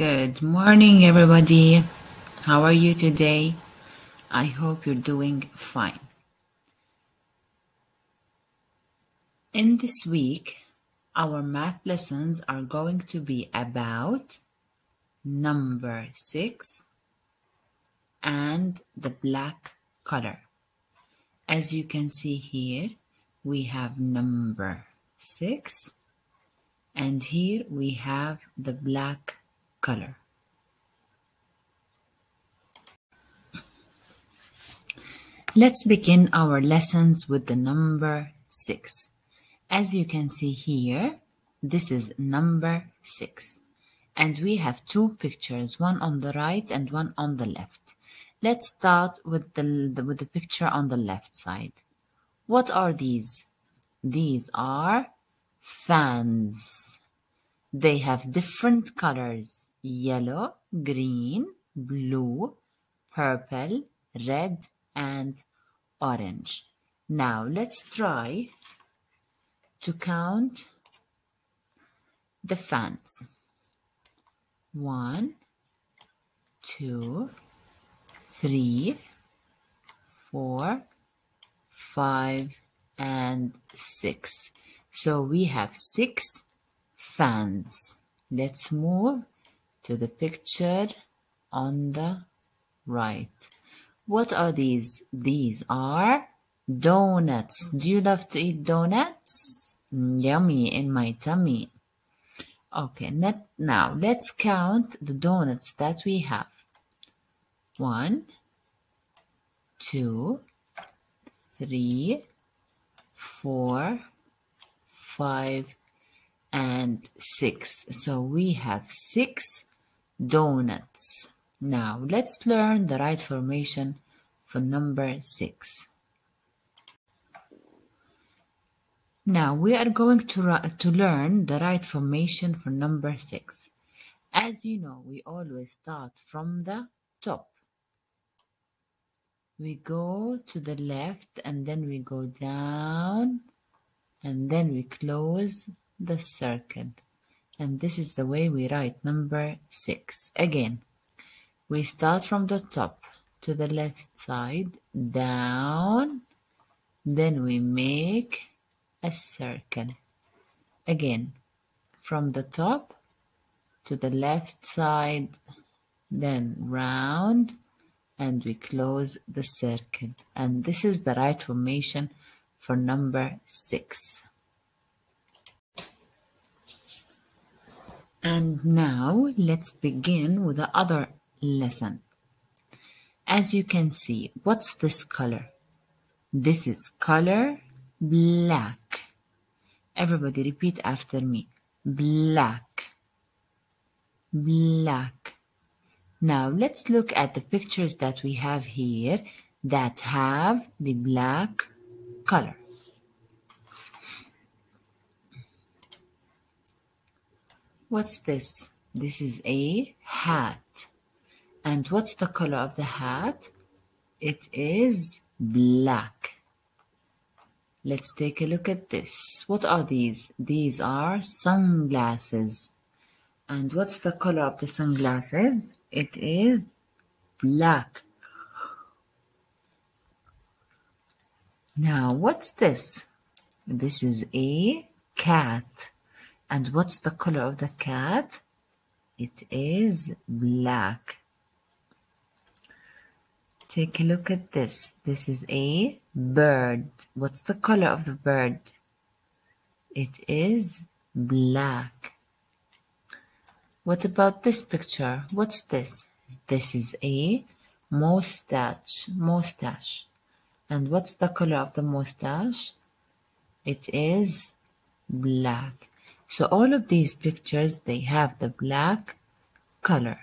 Good morning, everybody. How are you today? I hope you're doing fine. In this week, our math lessons are going to be about number six and the black color. As you can see here, we have number six and here we have the black color. Let's begin our lessons with the number 6. As you can see here, this is number 6. And we have two pictures, one on the right and one on the left. Let's start with the, with the picture on the left side. What are these? These are fans. They have different colors yellow, green, blue, purple, red, and orange. Now let's try to count the fans. One, two, three, four, five, and six. So we have six fans. Let's move to the picture on the right. What are these? These are donuts. Do you love to eat donuts? Mm, yummy in my tummy. Okay, net, now let's count the donuts that we have. One, two, three, four, five, and six. So we have six donuts. Now let's learn the right formation for number six. Now we are going to, to learn the right formation for number six. As you know, we always start from the top. We go to the left and then we go down and then we close the circle and this is the way we write number six. Again we start from the top to the left side down then we make a circle. Again from the top to the left side then round and we close the circle. And this is the right formation for number six And now let's begin with the other lesson. As you can see, what's this color? This is color black. Everybody repeat after me. Black. Black. Now let's look at the pictures that we have here that have the black color. What's this? This is a hat. And what's the color of the hat? It is black. Let's take a look at this. What are these? These are sunglasses. And what's the color of the sunglasses? It is black. Now, what's this? This is a cat. And what's the color of the cat? It is black. Take a look at this. This is a bird. What's the color of the bird? It is black. What about this picture? What's this? This is a mustache. Mustache. And what's the color of the mustache? It is black. So all of these pictures, they have the black color.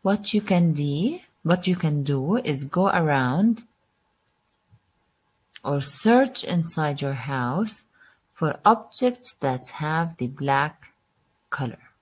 What you can do, what you can do is go around or search inside your house for objects that have the black color.